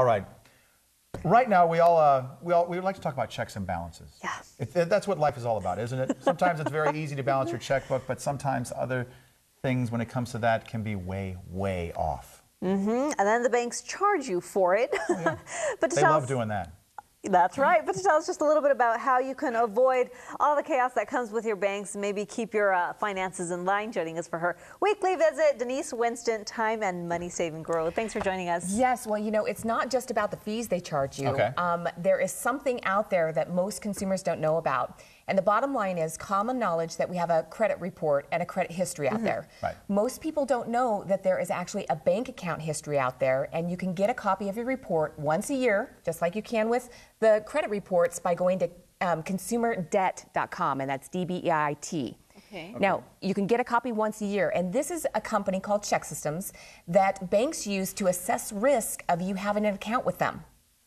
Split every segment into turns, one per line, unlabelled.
All right. Right now, we all uh, we all we like to talk about checks and balances.
Yeah.
It, that's what life is all about, isn't it? Sometimes it's very easy to balance your checkbook, but sometimes other things, when it comes to that, can be way way off.
Mm-hmm. And then the banks charge you for it.
yeah.
but
They love
us,
doing that.
That's right. But to tell us just a little bit about how you can avoid all the chaos that comes with your banks, maybe keep your uh, finances in line. Joining us for her weekly visit, Denise Winston, time and money saving growth. Thanks for joining us.
Yes, well, you know, it's not just about the fees they charge you.
Okay.
Um, there is something out there that most consumers don't know about. And the bottom line is common knowledge that we have a credit report and a credit history out there.
Right.
Most people don't know that there is actually a bank account history out there, and you can get a copy of your report once a year, just like you can with the credit reports by going to um, consumerdebit.com, and that's D B E I T.
Okay.
Now, you can get a copy once a year, and this is a company called ChexSystems that banks use to assess risk of you having an account with them.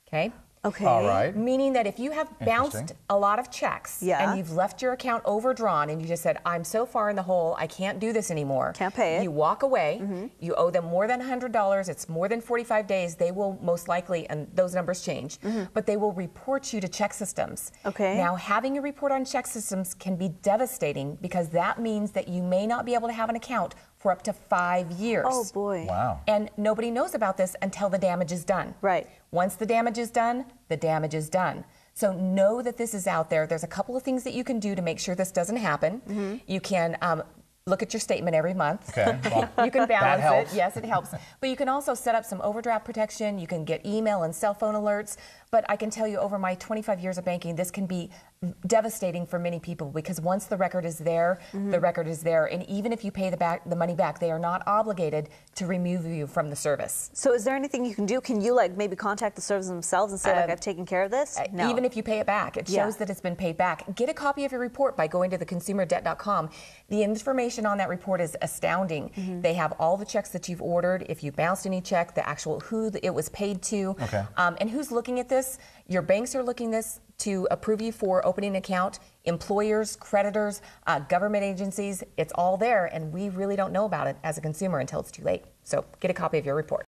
Okay?
Okay.
All right.
Meaning that if you have bounced a lot of checks
Yeah.
and you've left your account overdrawn and you just said, I'm so far in the hole, I can't do this anymore.
Can't pay it.
You walk away, mm-hmm. you owe them more than $100, it's more than 45 days, they will most likely, and those numbers change, mm-hmm. but they will report you to
ChexSystems. Okay.
Now, having a report on ChexSystems can be devastating because that means that you may not be able to have an account for up to five years.
Oh boy.
Wow.
And nobody knows about this until the damage is done.
Right.
Once the damage is done, the damage is done. So know that this is out there. There's a couple of things that you can do to make sure this doesn't happen.
Mm-hmm.
You can um, look at your statement every month.
Okay. Well,
You can balance
helps.
it. Yes, it helps. But you can also set up some overdraft protection. You can get email and cell phone alerts. But I can tell you, over my 25 years of banking, this can be devastating for many people because once the record is there, the record is there. And even if you pay the back the money back, they are not obligated to remove you from the service.
So is there anything you can do? Can you like maybe contact the service themselves and say like
Um,
I've taken care of this? No.
Even if you pay it back, it
Yeah.
shows that it's been paid back. Get a copy of your report by going to the consumerdebit.com. The information on that report is astounding.
Mm-hmm.
They have all the checks that you've ordered, if you bounced any check, the actual who it was paid to,
Okay.
um, and who's looking at this. Your banks are looking this to approve you for opening an account. Employers, creditors, uh, government agencies, it's all there, and we really don't know about it as a consumer until it's too late. So get a copy of your report.